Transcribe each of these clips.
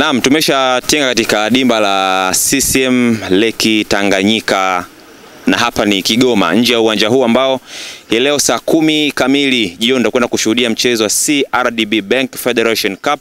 Naam, tumeshatenga katika dimba la CCM Leki Tanganyika na hapa ni Kigoma, nje ya uwanja huu ambao leo saa kumi kamili jioni tutakwenda kushuhudia mchezo wa CRDB Bank Federation Cup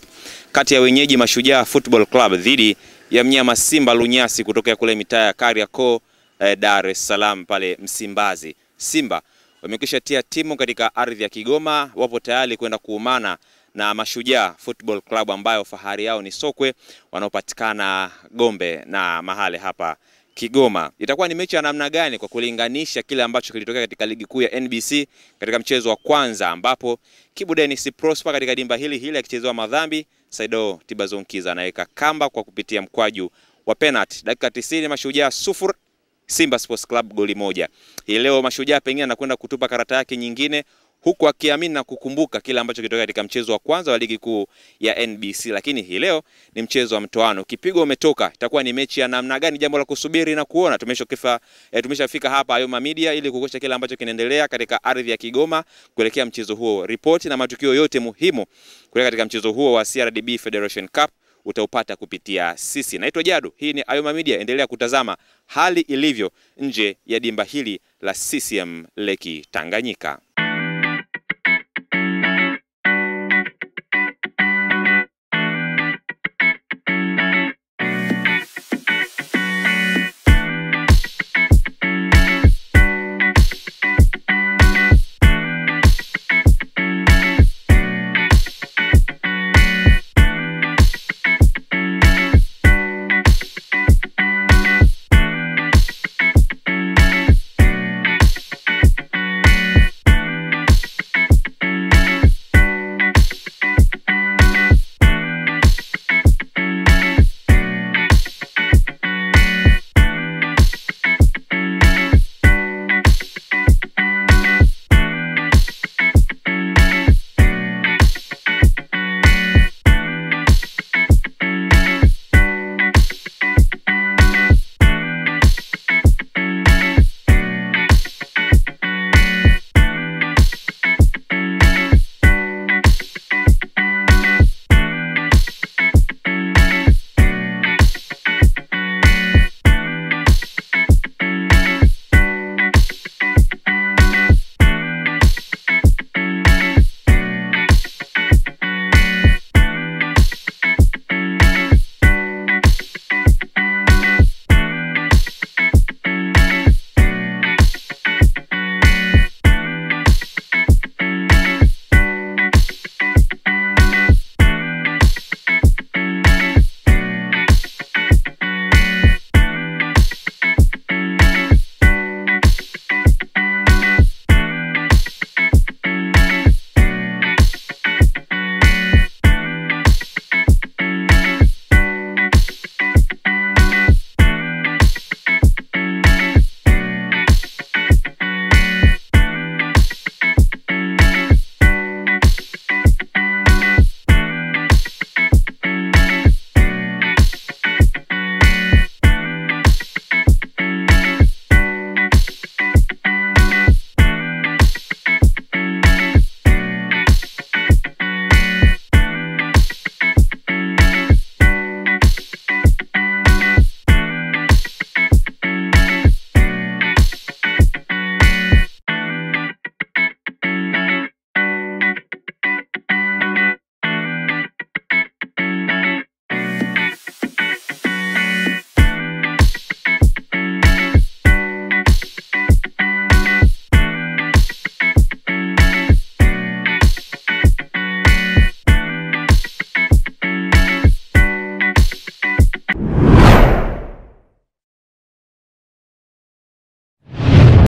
kati ya wenyeji Mashujaa Football Club dhidi ya mnyama Simba Lunyasi kutokea kule mitaa ya Kariakoo, eh, Dar es Salaam pale Msimbazi. Simba wamekwisha tia timu katika ardhi ya Kigoma, wapo tayari kwenda kuumana na Mashujaa Football Club ambayo fahari yao ni sokwe wanaopatikana Gombe na mahali hapa Kigoma. Itakuwa ni mechi ya namna gani kwa kulinganisha kile ambacho kilitokea katika ligi kuu ya NBC katika mchezo wa kwanza ambapo Kibu Dennis Prosper katika dimba hili hili akichezewa madhambi, Saido Tibazonkiza anaweka kamba kwa kupitia mkwaju wa penalty. Dakika 90 Mashujaa sufuri Simba Sports Club goli moja. Hii leo Mashujaa pengine anakwenda kutupa karata yake nyingine huku akiamini na kukumbuka kile ambacho kilitokea katika mchezo wa kwanza wa ligi kuu ya NBC, lakini hii leo ni mchezo wa mtoano. Kipigo umetoka, itakuwa ni mechi ya namna gani? Jambo la kusubiri na kuona. Tumeshafika eh, tumeshafika hapa Ayoma Media ili kukosha kile ambacho kinaendelea katika ardhi ya Kigoma kuelekea mchezo huo. Ripoti na matukio yote muhimu kuelekea katika mchezo huo wa CRDB Federation Cup utaupata kupitia sisi. Naitwa Jadu, hii ni Ayoma Media. Endelea kutazama hali ilivyo nje ya dimba hili la CCM Leki Tanganyika.